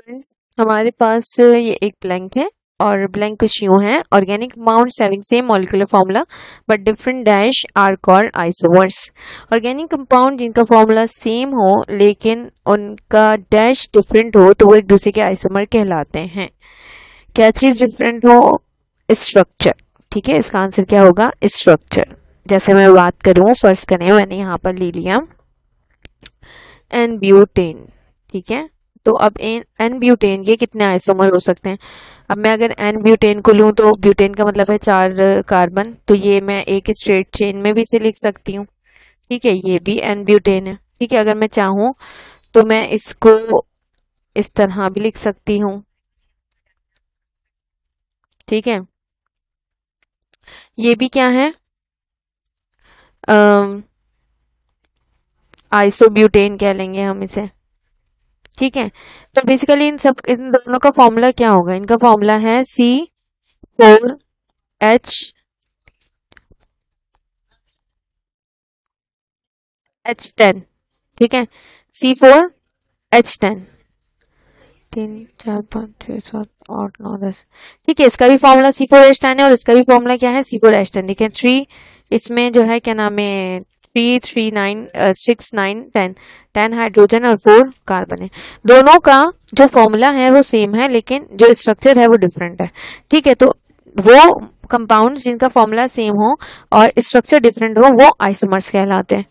Friends हमारे पास ये एक ब्लैंक है और ब्लैंक कुछ यूँ है. Organic compounds having same molecular formula but different dash are called isomers organic compound जिनका फार्मूला सेम हो, लेकिन उनका डैश डिफरेंट हो तो वो एक दूसरे के आइसोमर कहलाते हैं. क्या चीज़ डिफरेंट हो? स्ट्रक्चर ठीक है, इसका आंसर क्या होगा? स्ट्रक्चर जैसे मैं बात करूँ फ़र्स्ट करें, मैंने यहाँ पर ले लिया. एन ब्यूटेन ठीक है? तो अब एन ब्यूटेन के कितने आइसोमर हो सकते हैं? अब मैं अगर एन ब्यूटेन को लूँ तो ब्यूटेन का मतलब है चार कार्बन तो ये मैं एक स्ट्रेट चेन में भी इसे लिख सकती हूँ। ठीक है, ये भी एन ब्यूटेन है। ठीक है, अगर मैं चाहूँ तो मैं इसको इस तरह भी लिख सकती हूँ। ठीक है? ये भी क्या है? आइसोब्यूटेन कह लेंगे हम इसे। ठीक है? तो बेसिकली इन सब, इन दोनों का फॉर्मूला क्या होगा? इनका फॉर्मूला है C four H H ten ठीक है? सी फोर एच टेन तीन, चार, पाँच छः सात, आठ, नौ, दस। ठीक है, इसका भी formula C four H ten है और इसका भी फॉर्मूला क्या है? सी फोर एच टेन ठीक है? थ्री इसमें जो है, क्या नाम है? Three three nine six nine ten ten hydrogen और फोर कार्बन है। दोनों का जो फॉर्मूला है वो सेम है, लेकिन जो स्ट्रक्चर है वो डिफरेंट है। ठीक है तो वो कंपाउंड जिनका फॉर्मूला सेम हो और स्ट्रक्चर डिफरेंट हो, वो आइसोमर्स कहलाते हैं।